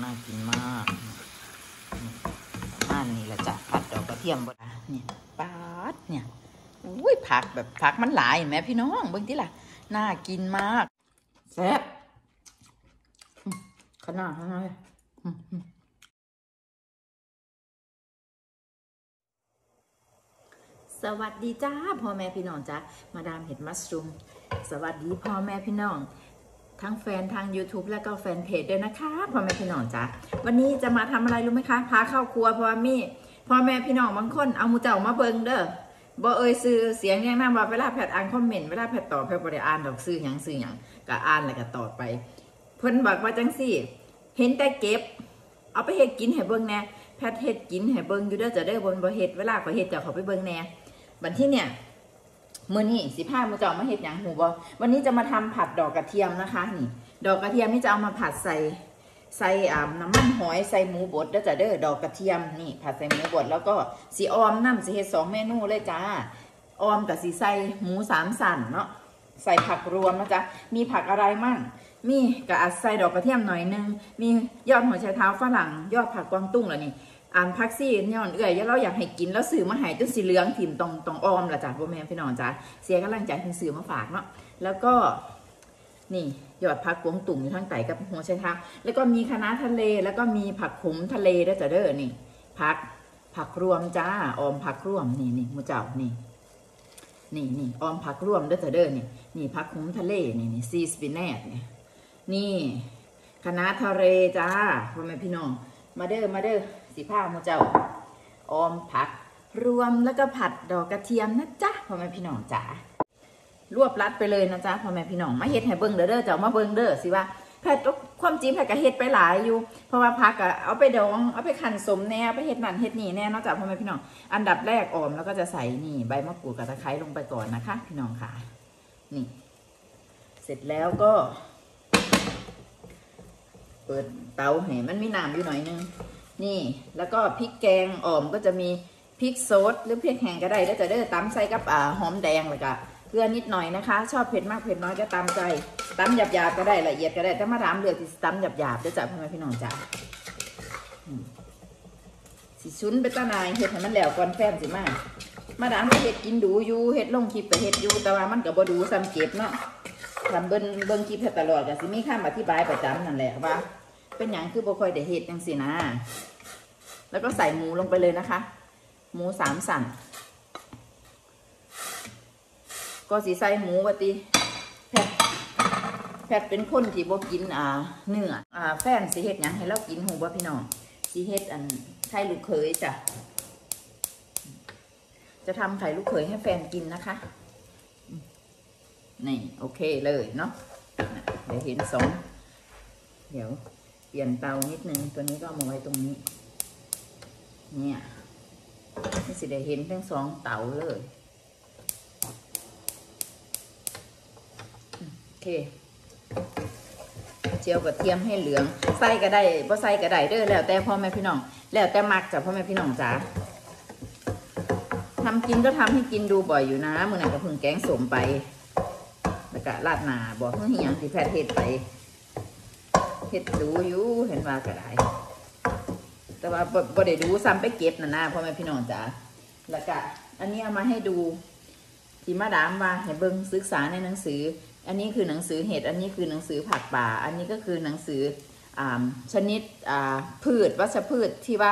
น่ากินมากประมาณนี้แหละจ้ะผัดดอกกระเทียมบดเนี่ยปาดเนี่ยอุ้ยผักแบบผักมันหลายเห็นไหมพี่น้องเบิ่งที่ล่ะ น่ากินมากแซ่บอืมขนาดนั้นเลยอืมอืมสวัสดีจ้าพ่อแม่พี่น้องจ้ามาดามเห็ดมัสรูมสวัสดีพ่อแม่พี่น้อง ทั้งแฟนทาง YouTube และก็แฟนเพจด้วยนะคะพ่อแม่พี่น้องจ้าวันนี้จะมาทำอะไรรู้ไหมคะ พาเข้าครัวเพราะว่ามีพ่อแม่พี่น้องบางคนเอาหมูเจ้ามาเบิงเด้อบ่เอ่ยซื้อเสียงเนี่ยนำว่าเวลาแพทอ่านคอมเมนต์เวลาแพทตอบแพทบ่ได้อ่านดอกซื้อหยังซื้อหยังก็อ่านแล้วก็ตอบไปเพิ่นบอกว่าจังซี่ เห็นแต่เก็บ เอาไปเฮ็ดกินให้เบิ่งแน่แพทเฮ็ดกินให้เบิ่งอยู่เด้อจะได้บนบ่เฮ็ดเวลาก็เฮ็ดจะเขาไปเบิ่งแน่บัดที่เนี่ย มื่อนี้สิพามูจอมาเห็ดหยังหูบอวันนี้จะมาทำผัดดอกกระเทียมนะคะนี่ ดอกกระเทียมนี่จะเอามาผัดใส่ใส่อ่าน้ำมันหอยใส่หมูบดแล้วจะเด้อดอกกระเทียมนี่ผัดใส่หมูบดแล้วก็สีออมน้ำสีเห็ดสองเมนูเลยจ้าออมกับสีใส่หมูสามสันเนาะใส่ผักรวมนะจ๊ะมีผักอะไรมั่งมีกระอัดใส่ดอกกระเทียมหน่อยนึงมียอดหัวไชเท้าฝรั่งยอดผักกวางตุ้งแล้วนี่ อ่านพักซี่เนี่ยอ่อนเอื่อยแล้วเราอยากให้กินแล้วสื่อมาใหายจนสีเหลืองถิ่มตรงตรงออมละจ้ะพ่อแม่พี่น้องจ้ะเสียกำลังใจถึงสื่อมาฝากเนาะแล้วก็นี่ยอดผักกวงตุ่มอยู่ทางไต่กับหัวไชเท้าแล้วก็มีคะน้าทะเลแล้วก็มีผักขมทะเลด้วยจ้ะเด้อนี่ผักผักรวมจ้าออมผักรวมนี่นี่มูเจ้านี่นี่นี่ออมผักรวมด้วยจ้ะเด้อนี่นี่ผักขมทะเลนี่นี่ซีสปินแนตเนี่ยนี่คะน้าทะเลจ้าพ่อแม่พี่น้องมาเด้อมาเด้อ สีผ้ามูเจ้าออมผัก รวมแล้วก็ผัดดอกกระเทียมนะจ๊ะพ่อแม่พี่น้องจ๋ารวบรัดไปเลยนะจ๊ะพ่อแม่พี่น้องมาเฮ็ดให้เบิ่งเด้อเด้อเจ้ามาเบิ่งเด้อสิว่าแพทย์ความจริงแพทย์ก็เฮ็ดไปหลายอยู่ เพราะว่าผักก็เอาไปดองเอาไปคั่นสมแน่ไปเฮ็ดนั่นเฮ็ดนี่แน่นอกจากพ่อแม่พี่น้อง อันดับแรกออมแล้วก็จะใส่นี่ใบมะกรูดกับตะไคร้ลงไปก่อนนะคะ พี่น้องค่ะ นี่ เสร็จแล้วก็ เปิดเตาให้มันมีน้ำอยู่หน่อยนึง นี่ แล้วก็พริกแกงอ่อมก็จะมีพริกซดหรือพริกแห้งก็ได้แล้วจะเด้ตำใส่กับอ่าหอมแดงเลยก็เกลือนิดหน่อยนะคะ ชอบเผ็ดมากเผ็ดน้อยก็ตามใจตำหยาบๆก็ได้ละเอียดก็ได้แต่มาถามเลือกที่ตำหยาบๆเด้อจ้ะพ่อแม่พี่น้องจ้ะสิชุนไปตานายเห็ดให้มันแล้วก่อนแฟนสิมามาดามเห็ดกินดูอยู่เห็ดลงคลิปก็เห็ดอยู่แต่ว่ามันก็บ่ดูซ้ำเก็บเนาะทำเบิ่งเบิ่งคลิปตลอดก็สิมีคำอธิบายประจำนั่นแหละว่า เป็นอย่างคือบ่ค่อยได้เห็ดจังสินะ แล้วก็ใส่หมูลงไปเลยนะคะ หมูสามสันก็สีใส่หมูวะติแพทแพทเป็นคนที่บ่กินอ่าเนื้ออ่าแฟนสิเฮ็ดยังให้เรากินหูบ่พี่น้องสิเฮ็ดอันไข่ลูกเขยจ้ะจะทำไข่ลูกเขยให้แฟนกินนะคะ นี่ โอเคเลยเนาะเดี๋ยวเห็นสอง เดี๋ยวเปลี่ยนเตานิดนึง ตัวนี้ก็เอามาไว้ตรงนี้ เนี่ยนี่สิได้เห็นทั้งสองเตาเลยโอเคเจียวกระเทียมให้เหลืองใส่ก็ได้บ่ใส่ก็ได้เด้อแล้วแต่พ่อแม่พี่น้อง แล้วแต่มักจ้ะพ่อแม่พี่น้องจ๋าทำกินก็ทำให้กินดูบ่อยอยู่นะมื่อไหร่ก็เพิ่งแกงสมไป แล้วก็ราดหนาบอกเพิ่งเหียงที่แพทย์เฮ็ดไปเฮ็ดดูอยู่เห็นว่าก็ได้ แต่ว่าบ่ได้ดูซ้ำไปเก็บนะนะพ่อแม่พี่น้องจ๋าแล้วก็อันนี้เอามาให้ดูที่มาดามว่าให้เบิ่งศึกษาในหนังสือ อันนี้คือหนังสือเห็ด อันนี้คือหนังสือผักป่า อันนี้ก็คือหนังสืออชนิดพืชวัชพืชที่ว่า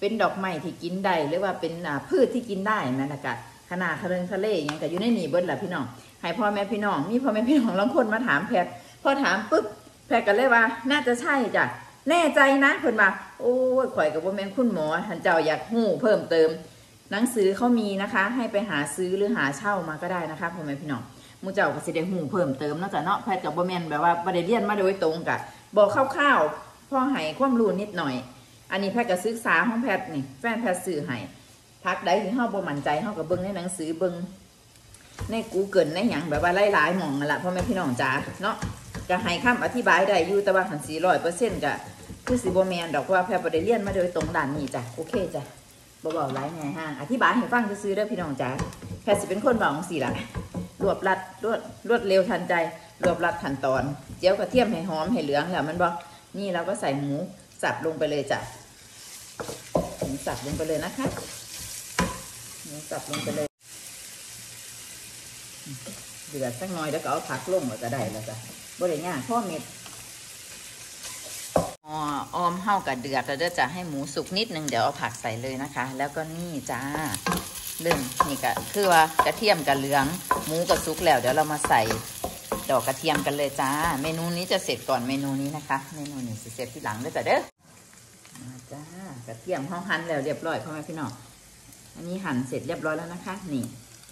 เป็นดอกไม้ที่กินได้หรือว่าเป็นพืชที่กินได้นั่นะกะขนาดทะเลทะเลอย่างเงี้ก็อยู่ในนีเบิดแหละพี่น้องให้พ่อแม่พี่น้องมีพ่อแม่พี่น้องลางคนมาถามแพทพอถามปุ๊บแพทย์ก็เลยว่า น่าจะใช่จ้ะ แน่ใจนะเพิ่นว่าโอ้ยข่อยกับว่าแม่นคุณหมอท่านเจ้าอยากหู้เพิ่มเติม หนังสือเขามีนะคะ ให้ไปหาซื้อหรือหาเช่ามาก็ได้นะคะพ่อแม่พี่น้องมูเจ้าก็สิได้หู้เพิ่มเติมนอกจากเนาะแพทย์กับบ่แม่นแบบว่าบ่ได้เรียนมาโดยตรงกะบอกคร่าวๆพ่อให้ความรู้นิดหน่อย อันนี้แพทย์ก็ศึกษาของแพทย์นี่แฟนแพทย์ซื้อให้พักใดที่เฮาบ่มั่นใจเฮาก็เบิ่งในหนังสือเบิ่งใน Google ในหยังแบบว่าหลายๆหม่องนั่นล่ะพ่อแม่พี่น้องจ๋าเนาะก็ให้คำอธิบายได้อยู่แต่ว่าขันสีร้อยเปอร์เซ็นต์ก็ คือสีโบแมนดอกว่าแพรบริเลียนมาโดยตรงด่านนี้จ้ะโอเคจ้ะบ่บอกไรไงห้างอธิบายให้ฟังซื้อเด้อพี่น้องจ้ะแพรสิเป็นคนบอกสีละรวบรัดรวดรวดเร็วทันใจรวบรัดขั้นตอน เจียวกระเทียมให้หอมให้เหลืองแล้วมันบอกนี่เราก็ใส่หมูสับลงไปเลยจ้ะหมูสับลงไปเลยนะคะหมูสับลงไปเลยเดือดสักหน่อยแล้วก็เอาผักลงแล้วก็ได้แล้วจ้ะบริง่ายพ่อเม็ด อออมเห่ากับเดือดแล้วเด้อจะให้หมูสุกนิดนึงเดี๋ยวเอาผักใส่เลยนะคะ แล้วก็นี่จ้าเรื่องนี่ก็คือว่ากระเทียมกับเหลือง หมูกับสุกแล้วเดี๋ยวเรามาใส่ดอกกระเทียมกันเลยจ้า เมนูนี้จะเสร็จก่อนเมนูนี้นะคะ เมนูนี้จะเสร็จที่หลังเด้อจ้ะเด้อมาจ้ากระเทียมห้องหั่นแล้วเรียบร้อยพ่อแม่พี่น้องอันนี้หั่นเสร็จเรียบร้อยแล้วนะคะ นี่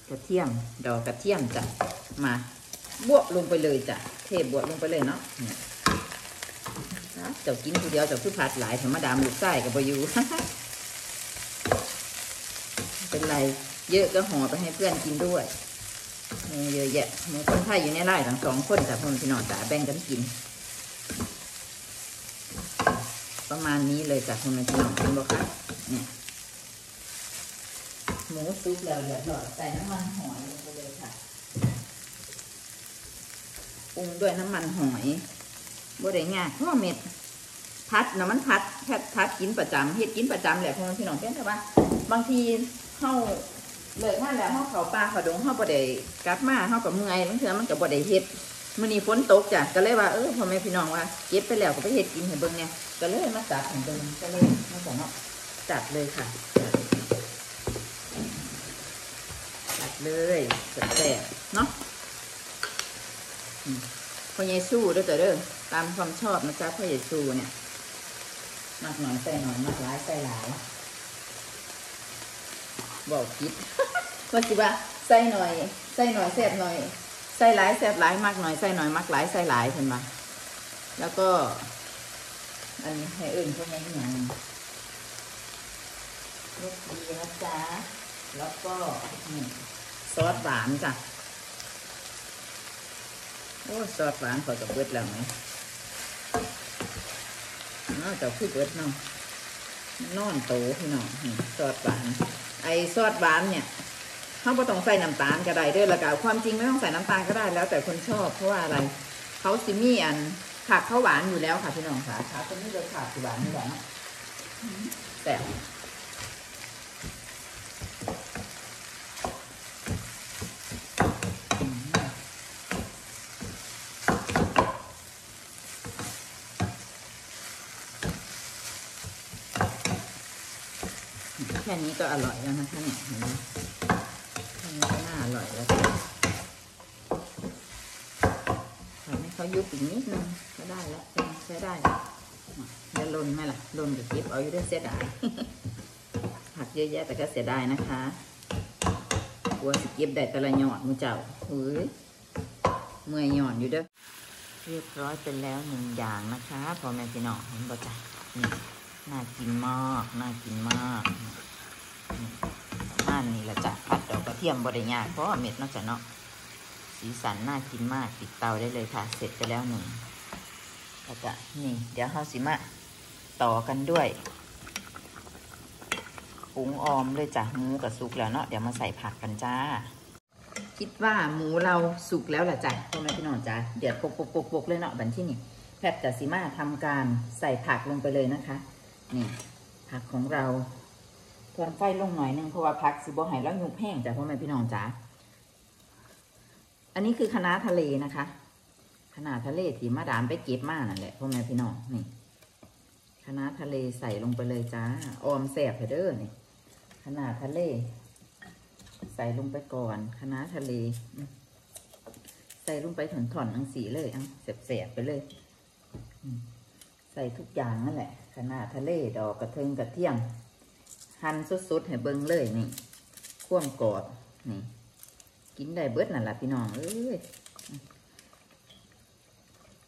กระเทียมดอกกระเทียมจ้ะมาบวกลงไปเลยจ้ะเทบวกลงไปเลยเนาะ เจ้ากินทีเดียวเจ้าคือผัดหลายธรรมดามลูกไส้กับบอยูเป็นไรเยอะก็ห่อไปให้เพื่อนกินด้วยมีเยอะแยะมีคนไทยอยู่ในไร่ทั้งสองคนแต่พ่อพี่น้องจ๋าแบ่งกันกิน ประมาณนี้เลยจ้ะพ่อแม่พี่น้องเป็นบ่คะเนี่ยหมูซุปแล้วเรียบร้อยใส่น้ำมันหอยลงไปเลยค่ะปรุงด้วยน้ำมันหอย บ่ได้ง่ายเพราะว่าเม็ดพัดนะมันพัดแพทพัดกินประจำเฮ็ดกินประจำแหละพี่น้องเพียงแต่ว่า บางทีเฮาเลิกงานแล้วเฮาเขาป่าเข้าดงเฮาบ่ได้กลับมาเฮาก็เมื่อยบางเทื่อมันก็บ่ได้เฮ็ดมื้อนี้ฝนตกจ้ะก็เลยว่าเออพ่อแม่พี่น้องว่าเก็บไปแล้วก็ไปเฮ็ดกินให้เบิ่งเนี่ยก็เลยมาจัดให้เบิ่งก็เลยมาบอกเนาะจัดเลยค่ะจัดตัดเลยแสบเนาะพ่อเยซูเด้อจ้ะเด้อ ตามความชอบนะจ๊ะพ่อเยซูเนี่ยมากหน่อยใส่หน่อยมากหลายใส่หลายบอกคิดว่าสิว่าใส่หน่อยใส่หน่อยแสบหน่อยใส่หลายแสบหลายมากหน่อยใส่หน่อยมากหลายใส่หลายเห็นไหมแล้วก็ อันนี้ให้อื่นพวกนี้อย่างหนึ่งลูกดีนะจ๊ะแล้วก็นี่ซอสหวานจ้ะโอ้ซอสหวานพอจะเบิดแล้วไหม น่าจะคือเบิดเนาะนอนโตพี่น้องนี่ซอสหวาน ไอ้ซอสหวานเนี่ยเขาไม่ต้องใส่น้ำตาลก็ได้เด้วยละกันความจริงไม่ต้องใส่น้ำตาลก็ได้แล้ว แต่คนชอบเพราะว่าอะไรเขาซิมีอันผักเขาหวานอยู่แล้วค่ะพี่น้องค่ะผักตัวนี้เลยผักหวานนี่แหละเนาะแต่ แค่ นี้ก็อร่อยแล้วนะคะเนี่ยเห็นไหมแค่นี้ก็น่าอร่อยแล้วทำให้เขายุบอีกนิดนึงก็ได้แล้วใช้ได้แล้วล้นไหมล่ะลนกับเก็บเอาอยู่ด้วยเสียดายผักเยอะแยะแต่ก็เสียดายนะคะกลัวสก็บได้แต่ละหยอดมือเจ้าเฮ้ยเมื่อยหยอดอยู่เด้อเรียบร้อยเป็นแล้วหนึ่งอย่างนะคะพอแม่พี่น้องเห็นบ่จ้ะนี่น่ากินมาก น่ากินมาก ประมาณนี้ละจ้ะผัดดอกกระเทียมบริยากเพราะเม็ดเนอกจากเนาะสีสันน่ากินมากปิดเตาได้เลยค่ะ เสร็จไปแล้วหนึ่งแล้วก็นี่ เดี๋ยวเฮาสิมาต่อกันด้วยปรุงออมเลยจ้ะหมูกับสุกแล้วเนาะเดี๋ยวมาใส่ผักกันจ้า คิดว่าหมูเราสุกแล้วแหละจ้ะพ่อแม่พี่น้องจ้ะเดี๋ยวปกปกปกปกเลยเนาะบันที่นี่แพทย์กับสิมาทำการใส่ผักลงไปเลยนะคะ นี่ ผักของเรา เพิ่มไฟลงหน่อยหนึงเพราะว่าพักสิบหายแล้วยุบแห้งจ้ะพ่อแม่พี่น้องจ๋าอันนี้คือคณะทะเลนะคะคะน้าทะเลที่มาดามไปเก็บมานั่นแหละพ่อแม่พี่น้องนี่คณะทะเลใส่ลงไปเลยจ้าออมแสบเด้อนี่คะน้าทะเล ใส่ลงไปก่อนคณะทะเล ใส่ลงไปถอนถอนๆทั้งสีเลยอะแสบๆไปเลยใส่ทุกอย่างนั่นแหละคะน้าทะเลดอกกระเทิงกระเทียม หั่นสุดๆให้เบิ่งเลยนี่ข่วมกอดนี่ กินได้เบิดนั่นแหละพี่น้องเอ้ย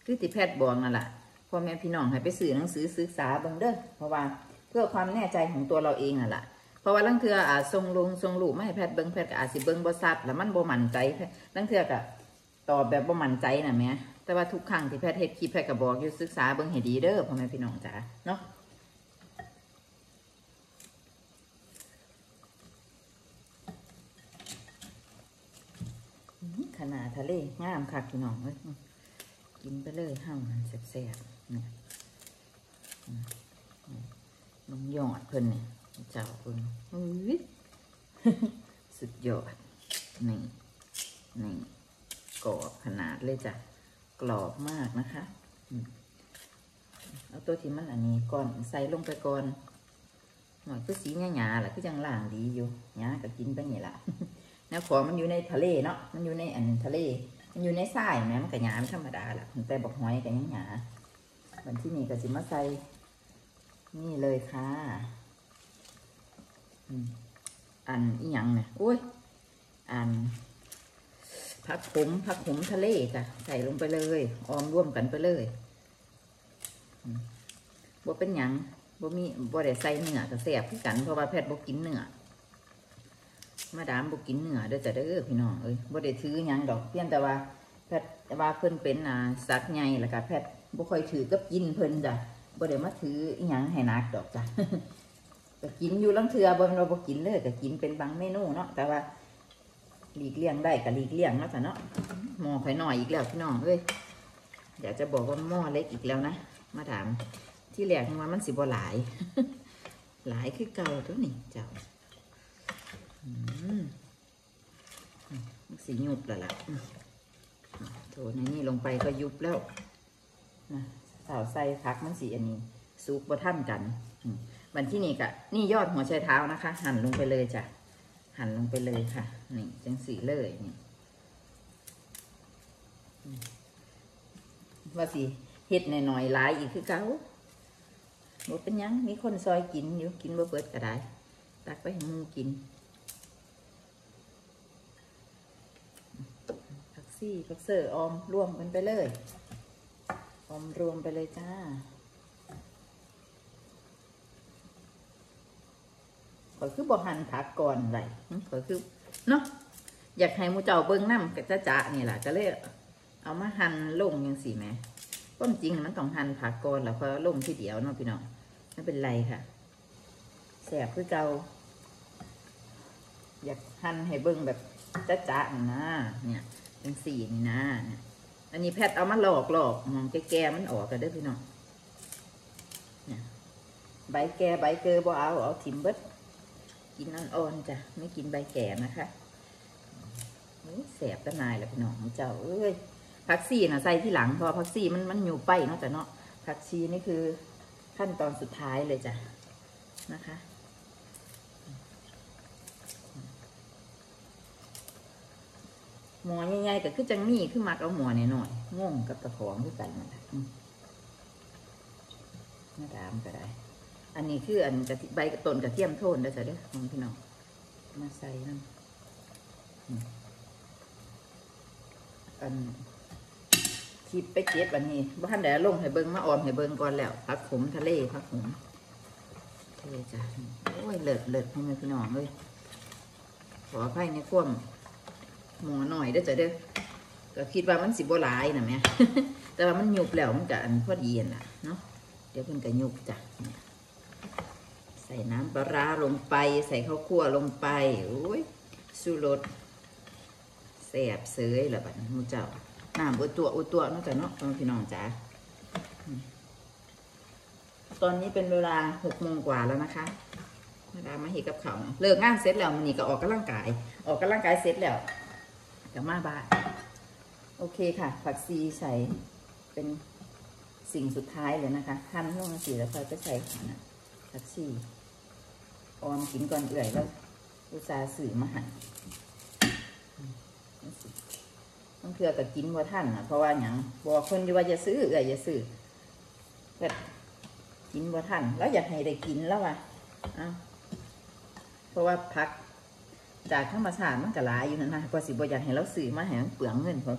คือติแพทย์บอกนั่นแหละพ่อแม่พี่น้องให้ไปสื่อหนังสือศึกษาเบิ่งเด้อเพราะว่าเพื่อความแน่ใจของตัวเราเองนั่นแหละเพราะว่าลังเทืออาจทรงลงทรงลูกไม่ให้แพทย์เบิ่งแพทย์ก็อาจสิเบิ่งบ่ซัดแล้วมันบ่มั่นใจลังเทือก็ตอบแบบบ่มั่นใจน่ะแหม่แต่ว่าทุกครั้งที่แพทย์เฮ็ดคลิปแพทย์ก็บอกอยู่ศึกษาเบิ่งให้ดีเด้อพ่อแม่พี่น้องจ๋าเนาะ ขนาดทะเลงามค่ะพี่น้องเลยกินไปเลยห้ามมันแซ่บๆเนี่ยอืมลงยอดเพิ่นเนี่ยเจ้าเพิ่นสุดยอดนี่นี่กรอบขนาดเลยจ้ะกรอบมากนะคะเอาตัวที่มันอันนี้ก่อนใส่ลงไปก่อนหน่อยคือสีหยาๆแหละคือจังล่างดีอยู่หยาก็กินไปนี่ละ นวของมันอยู่ในทะเลเนาะมันอยู่ในอันทะเล มันอยู่ในทรายแหมมันก็หยาไม่ธรรมดาแหละแต่บอกหอยก็ยังหยาวันที่นี่ก็สิมาใส่นี่เลยค่ะอันอีหยังเนี่ยโอ้ยอันผักขมผักขมทะเลจ้ะใส่ลงไปเลยออมร่วมกันไปเลยบ่เป็นหยังบ่มีบ่ได้ใส่เนื้อก็แซ่บคือกันเพราะว่าแพทย์บ่กินเนื้อ มาดามบ่กินเนื้อเด้อจ้ะเด้อพี่น้องเอ้ยบ่ได้ถือยังดอกเพียงแต่ว่าแพทย์ว่าเพิ่นเป็นอ่าสัตว์ใหญ่ล้วก็แพทย์บ่ค่อยถือกับกินเพิ่นจ้ะบ่ได้มาถืออีหยังให้นักดอกจ้ะก็กินอยู่ลังเทือบ่แม่นว่าบ่กินเลยก็กินเป็นบางเมนูเนาะแต่ว่าหลีกเลี่ยงได้ก็หลีกเลี่ยงเนาะจ้ะเนาะหม้อข่อยหน่อยอีกแล้วพี่น้องเอ้ยเดี๋ยวจะบอกว่าหม้อเล็กอีกแล้วนะมาถามที่แรกนึกว่ามันสิบ่หลาย หลายคือเก่าตัวนี้เจ้า มันสียุบแล้วล่ะโถในนี่ลงไปก็ยุบแล้วนะสาวใส่พักมันสีอันนี้ซุกบ่ท่านกันวันที่นี่กะนี่ยอดหัวไชเท้านะคะ หั่นลงไปเลยจ้ะ หั่นลงไปเลยค่ะ นี่จังสีเลยนี่มว่าสิเฮ็ดหน่อยๆหลายอีกคือเก่าบ่เป็นยังมีคนซอยกินอยู่กินบ่เบิดก็ได้ตักไปให้มูกิน ผักซี่ผักเสอออมรวมกันไปเลย ออมรวมไปเลยจ้า ขอยคือบ่หั่นผักก่อนไรขอยคือเนาะอยากให้มูเจ้าเบิ่งน้ำกับจ้าจ๋านี่แหละก็เลยเอามาหั่นลงยังสี่แหม่ความจริงมันต้องหั่นผักก่อนแล้วพอลงทีเดียวเนาะพี่น้องไม่เป็นไรค่ะแสบคือเกาอยากหั่นให้เบิ่งแบบจ้าจ๋านะเนี่ย จังสี่นี่นะอันนี้แพทย์เอามาหลอกหลอกมองแก่ๆมันออกกันเด้พี่น้องใบแก่ใบเกอบ่เอาเอาถิ่มเบิดกินอ่อนๆจ้ะไม่กินใบแก่นะคะแสบตะนายแหละพี่น้องเจ้าเอ้ยผักซีนะใส่ที่หลังเพอผักซีมันมันอยู่ไปเนาะจ้ะเนาะผักชีนี่คือขั้นตอนสุดท้ายเลยจ้ะนะคะ หมอใหญ่ๆก็คือจังมี่คือมักเอาหมอหน่อยๆง่งกับตะของคือกันนั่นแหละมาดามก็ได้ อันนี้คืออันกะใบกระต้นกระเทียมโทนได้อจ้ะเด้อของพี่น้องมาใส่น้ำอืมอันที่ไปเก็บอันนี้บ้านแดลงให้เบิงมาออมให้เบิงก่อนแล้วพักขมทะเลพักขมทะเลจ้ะโอ้ยเลิศเลิศพ่อแม่พี่น้องเลยขออภัยในความ หมอหน่อยเด้อจ้ะเด้อก็คิดว่ามันสิบ่หลายนะแม่แต่ว่ามันหยุบแล้วมันก็อันพอดีนั่นล่ะเนาะเดี๋ยวเพิ่นก็หยุบจ้ะใส่น้ำปลาร้าลงไป ใส่ข้าวคั่วลงไปโอ้ยสูรสแสบเสยละบัดนี้มูเจ้าน้ำอุตัวอุตัวนาะจ้ะเนาะพี่น้องจ๋าตอนนี้เป็นเวลาหกโมงกว่าแล้วนะคะเวลามาเห็ดกับเขาเลิกงานเสร็จแล้วมันนี่ก็ออกกำลังกาย ออกกำลังกายเสร็จแล้ว กลับมาบาโอเคค่ะ ผักซีใส่เป็นสิ่งสุดท้ายเลยนะคะหั่นลงมาสีแล้วค่อยไปใส่อันะผักชีออมกินก่อนเอื่อยแล้วอุตส่าห์สื่อมาใหันต้องเพื่อกับกินว่าท่านนะเพราะว่าอย่างบอกคนอยู่ว่าจะซื้อเอื่อยจะซื้อแต่กินว่าท่านแล้วอยากให้ได้กินแล้วว่ะเอ้าเพราะว่าพัก จากธรรมชาติมันก็หลายอยู่นั่นนะกว่าสิบอยากให้เราซื้อมาให้มันเปลืองเงินเพราะ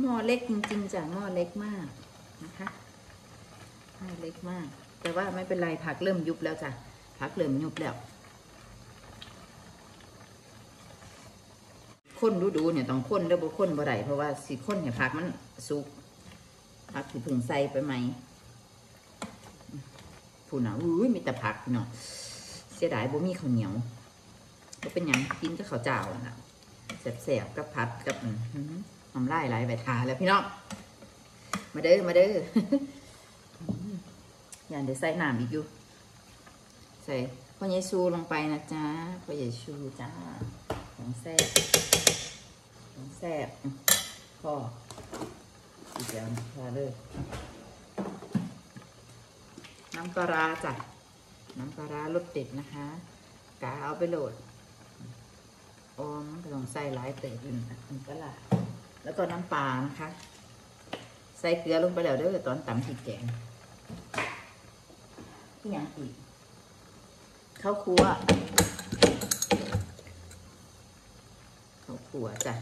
หม้อเล็กจริงๆจ้ะหม้อเล็กมากนะคะหม้อเล็กมาก แต่ว่าไม่เป็นไรผักเริ่มยุบแล้วจ้ะผักเริ่มยุบแล้วคนดูๆเนี่ยต้องคนเด้อบ่คนบ่ได้เพราะว่าสิคนเนี่ยผักมันสุกผักที่เพึ่งใส่ไปไหมผู้หน่ะอุ้ยมีแต่ผักเนาะเสียดายบ่มีข้าวเหนียว ก็เป็นหยังกินกับข้าวเจ้าอะนะแสบๆกับผัดกับอืมหืมน้ำลายไหลไปทาแล้วพี่น้องมาเด้อมาเด้ออย่าเดี๋ยวใส่น้ำอีกอยู่ ใส่พ่อเยซูลงไปนะจ๊ะพ่อเยซูจ้าของแซ่บของแซ่บพ่ออีกแล้วพอเลยน้ำปลาจ้ะน้ำปลาร้ารสเด็ดนะคะกาเอาไปโหลด ออมก็ต้องใส่หลายเตะอยู่นะน้ำปลาร้าแล้วก็น้ำปลานะคะ ใส่เกลือลงไปแล้วเด้อตอนตำพริกแกงที่ยังอีกข้าวคั่วข้าวคั่วจ้ะ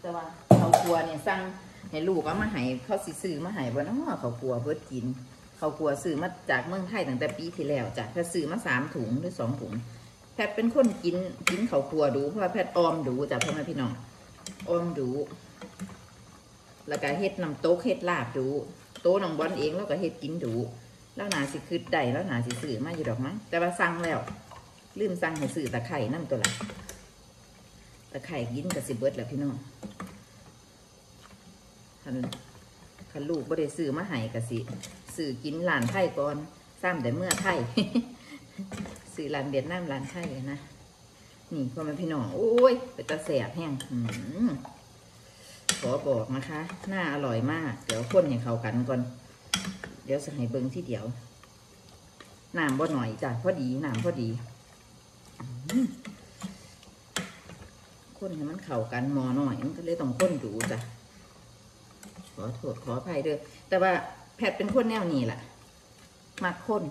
แต่ว่าข้าวคั่วเนี่ยสั่งให้ลูกเอามาให้เขาสิซื้อมาให้บ่เนาะข้าวคั่วเบิดกิน ข้าวคั่วซื้อมาจากเมืองไทยตั้งแต่ปีที่แล้วจ้ะแพทซื้อมาสามถุงหรือสองถุง แพทย์เป็นคนกินกินข้าวคั่วดูเพราะแพทย์ออมดูจ้ะพ่อแม่พี่น้องออมดู แล้วก็เฮ็ดน้ำโต๊กเฮ็ดลาบดู โต๊ะน้องบอลเองแล้วก็เฮ็ดกินดู แล้วหนาสิคืดได้แล้วหนาสิซื้อมาอยู่ดอกมั้งแต่ว่าสั่งแล้ว ลืมสั่งให้ซื้อตะไคร่นั่นตัวละตะไคร่กินกับสิเบิร์ดแหละพี่น้องคันคันลูกบ่ได้ซื้อมาให้กับสิ ซื้อกินหลานไทยก่อนซ้ำแต่เมื่อไทยซื้อร้านเวียดนามร้านไทยนะนี่พ่อแม่พี่น้องโอ้ยเป็นตาแสบแห้งขอบอกนะคะหน้าอร่อยมาก เดี๋ยวคนให้เขากันก่อน เดี๋ยวจะให้เบิ้งที่เดียวน้ำบ่หน่อยจ้ะพอดีน้ำพอดีอื้อคนให้มันเข้ากันมอหน่อยมันก็เลยต้องคนดูจ้ะขอโทษขออภัยเด้อแต่ว่า แพทเป็นคนแนวนี้แหละมักคน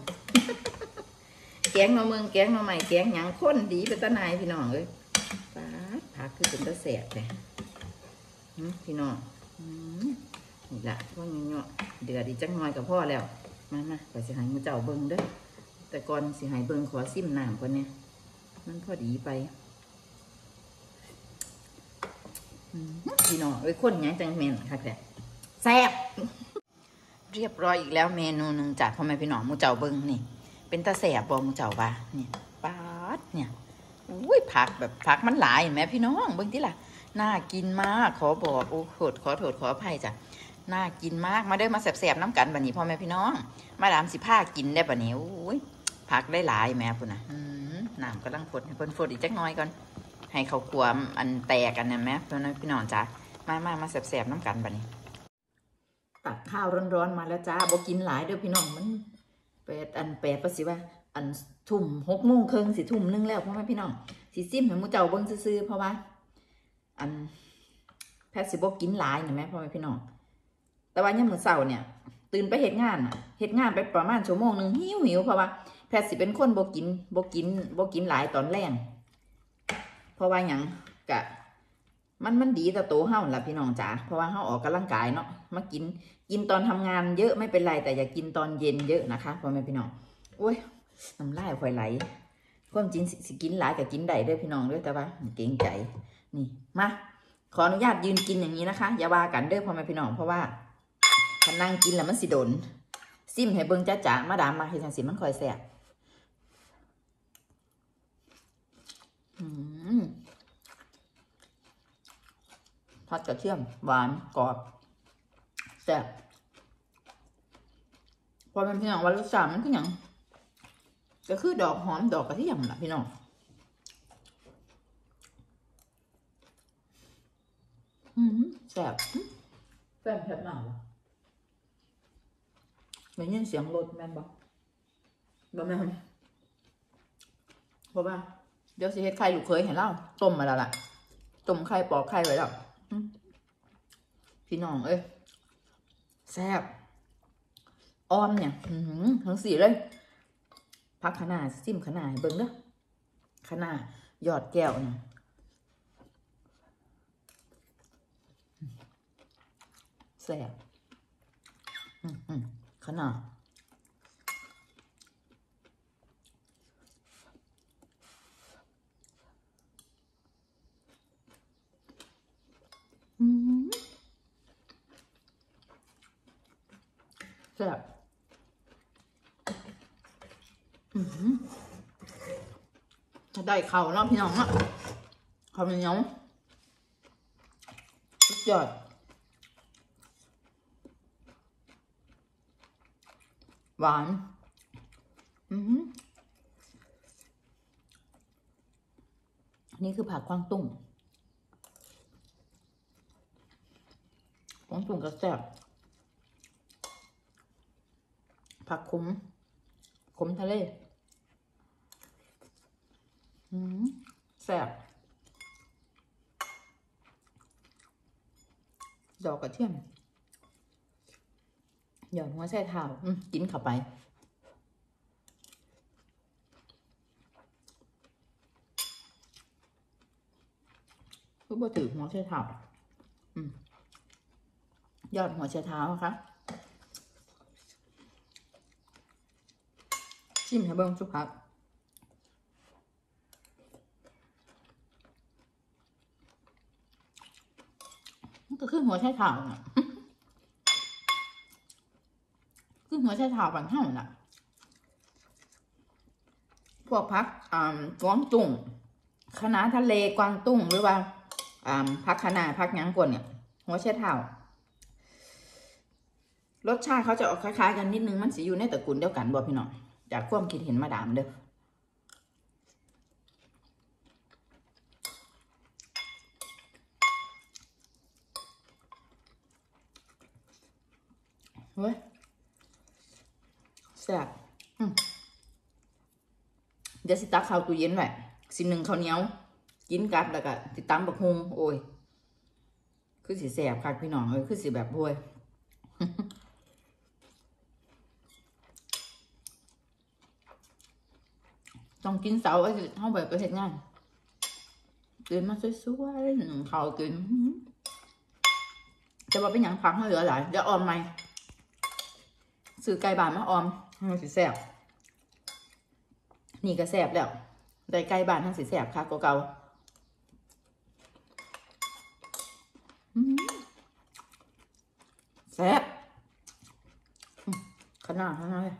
แกงนอเมืองแกงนอใหม่แกงหยังคนดีเป็นตานายพี่น้องเอ้ยปาดผักคือเป็นตาแสบเลยพี่น้องอืมนี่ละพ่อเนาะเดือดอีจักหน่อยกับพ่อแล้ว มามาไปสิหายมือเจ้าเบิงเด้อแต่ก่อนสิหายเบิงขอซิมน้ำก่อนเนี่ยมันพอดีไปพี่น้องเอ้ยคนหยังจังแมนค่ะแต่แซ่บ เรียบร้อยอีกแล้วเมนูหนึ่งจากพ่อแม่พี่น้องมูเจ้าเบิงนี่ เป็นตาแสบบอมูเจ้าปะเนี่ยปาดเนี่ยอุ้ยผักแบบผักมันหลายเห็นไหมพี่น้องเบิ่งที่ล่ะน่ากินมากขอบอกโอ้โหขอโทษขออภัยจ้ะน่ากินมากมาเด้อมาแสบๆน้ำกันบันนี้พ่อแม่พี่น้อง มาดามสิผ้ากินได้บันนี้โอ้ยผักได้หลายแม่พุ่นนะน้ำกำลังฟดให้เพิ่นฟดอีกจักน้อยก่อนให้เขาขวามอันแตกกันนะแม่พ่อแม่พี่น้องจ้ะมามามาแสบๆน้ำกันบันนี้ ตักข้าวร้อนๆมาแล้วจ้าบ่กินหลายเด้อพี่น้องมันแปดอันแปดประสิว่า อันทุ่มหกโมงครึ่งสิทุ่มหนึงแล้วพ่อแม่พี่น้องสิซิมให้หมูเจ้าเบิ่งซื่อเพราะว่า อันแพทย์สิบกินหลายนะแม่พ่อแม่พี่น้องแต่ว่าเนี่ยามมือเสาร์เนี่ย ตื่นไปเฮ็ดงานอะเฮ็ดงานไปประมาณชั่วโมงหนึ่งหิวหิวเพราะว่าแพทย์สิเป็นคนบกินบกินบกินหลายตอนแรงเพราะว่าหยังกะ มันมันดีต่อโตวเฮาล่ะพี่น้องจ๋าเพราะว่าเฮาออกกำลังกายเนาะมากินกินตอนทำงานเยอะไม่เป็นไรแต่อย่ากินตอนเย็นเยอะนะคะพ่อแม่พี่น้องโอ้ยน้ำลายค่อยไหลความจริงสิสิกินหลายกับกินได้ด้อพี่น้องด้อแต่ว่าเกรงใจนี่มาขออนุญาตยืนกินอย่างนี้นะคะอย่าว่ากันเด้อพ่อแม่พี่น้องเพราะว่าถ้านั่งกินแล้วมันสิโดนซิมให้เบิ่งจ้าจ๋ามาดามมาให้ทางสิมันคอยแสบอืม ทอดกระเทียม หวานกรอบแซ่บพอเป็นพี่น้องว่ารสชาติมันคืออย่างก็คือดอกหอมดอกกระเทียมล่ะพี่น้องอืมแซ่บแฟนแพทหนาวะได้ยินเสียงรถแม่นบอกบ่แม่นบอกว่าเดี๋ยวสิเฮ็ดไข่ลูกเคยเห็นเล่าต้มมาแล้วล่ะต้มไข่ปอกไข่ไว้แล้วอืม พี่น้องเอ้ยแซ่บอ้อมเนี่ยทั้งสี่เลยพักขนาดซิมขนาให้เบิ่งเด้อขนาดหยอดแก้วเนี่ยแซ่บขนาดอืม ซ่บได้เข่าเนาะพี่น้องอะเข่าเหนียวสุดยอดหวาน อือนี่คือผักควางตุ้งควางตุ้งก็แซ่บ ผักขม ขมทะเล อืมแซ่บดอกกระเทียม หยอดหัวใส่เท้ากินเข้าไปคือบ่ถือหัวใส่เท้ายอดหัวใส่เท้าค่ะ ชิมให้เบิ่งสุภาพมันก็คือหัวใส่เท้าน่ะคือหัวใช้เท้าบางเท่าน่ะ พวกพักอ่ากวางตุ้งคณะทะเลกวางตุ้งหรือว่าอ่าพักคณะพักยังกวนเนี่ย หัวใช้เท้ารสชาติเขาจะออกคล้ายๆกันนิดนึง มันสิอยู่ในตระกูลเดียวกันบ่พี่น้อง จากความคิดเห็นมาดามเด้อเฮ้ยแซ่บเดี๋ยวสิตักข้าวตู้เย็นไว้สิหนึ่งข้าวเหนียว กินกับแล้วก็ติดตามบักฮุงโอ้ย คือสิแซ่บคักพี่น้องเอ้ยคือสิแบบโวย ต้องกินเสาร์ไอ้สิห้องแบบไปเห็นงานตื่นมาสวยๆหนึ่งข้าวกินจะว่าเป็นหยังพักให้เหลือหลายเดี๋ยวออมไหมซื้อไก่บานมาออมมันสิแซ่บนี่ก็แซ่บแล้วได้ไก่บานทั้งสิแซ่บค่ะกว่าเก่าแซ่บขนาดเท่านั้นเลย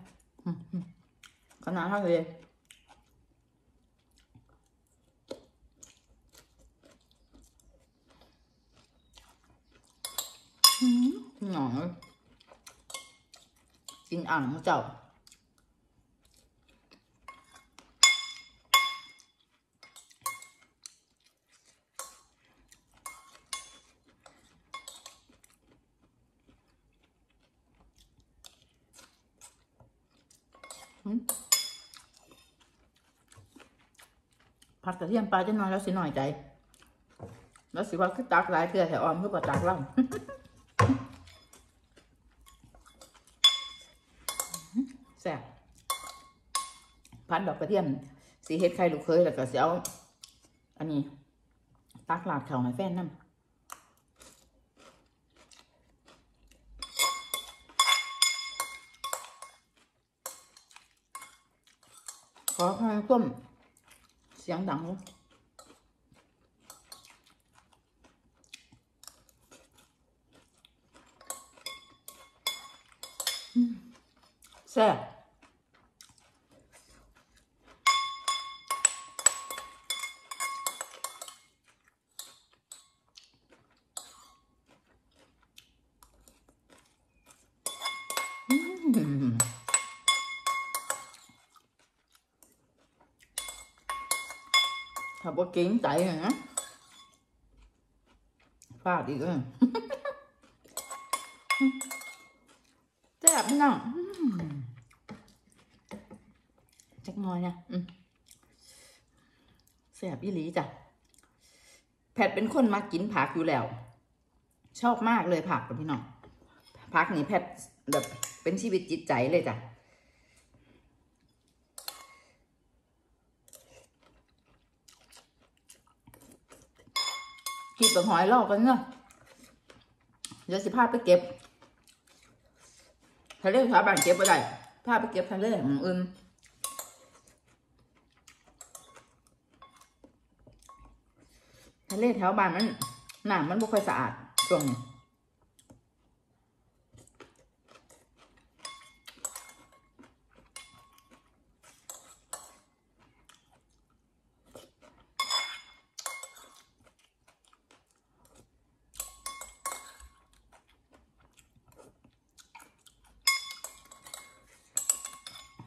ขนาดเท่าเลยอืมหนองเลย กินอ่างเจ้าผัดกระเทียมปลาจะน้อยแล้วสิหน่อยใจ แล้วสิว่าคือตักหลายเพื่อแถวออมคือบ่ตักล่ำ แซ่บพันดอกกระเทียมสีเฮ็ดไข่ลูกเคยแล้วก็เสิเอาอันนี้ ตักลาดเข่าให้แฟนน้ำขอให้ส้มเสียงดังแซ่บ เก่งใจนะฟาดอีกแล้วแซ่บน้องจักน้อยนะแซ่บอีหลีจ้ะแพทเป็นคนมากินผักอยู่แล้ว ชอบมากเลยผักพี่น้องพักนี่แพทย์แบบเป็นชีวิตจิตใจเลยจ้ะ กินกับหอยลอกกันเนาะเดี๋ยวสิพาไปเก็บทะเลชาวบ้านเก็บไปได้พาไปเก็บทะเลของอื่นทะเลแถวบ้านมันน้ำมันไม่ค่อยสะอาดช่วงนี้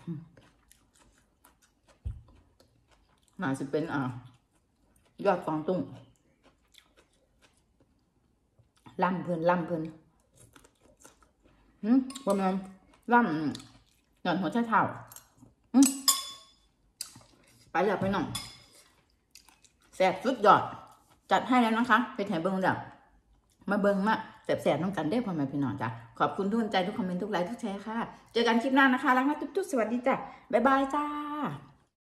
อ น่าจะเป็นอ่ายอดกองตุ้งล่ำเพิ่นล่ำเพิ่นหืมประมาณล่ำหย่อนหัวใจเท้าหืมไปอยากไปหน่องแสบสุดยอด จัดให้แล้วนะคะ ไปถ่ายเบิ้งดับมาเบิ้งมาแสบๆน้องกันได้พ่อแม่พี่น้องจ้ะ ขอบคุณทุกคนใจทุกคอมเมนต์ทุกไลค์ทุกแชร์ค่ะ เจอกันคลิปหน้านะคะ รักนะจุ๊บๆสวัสดีจ้ะ บ๊ายบายจ้า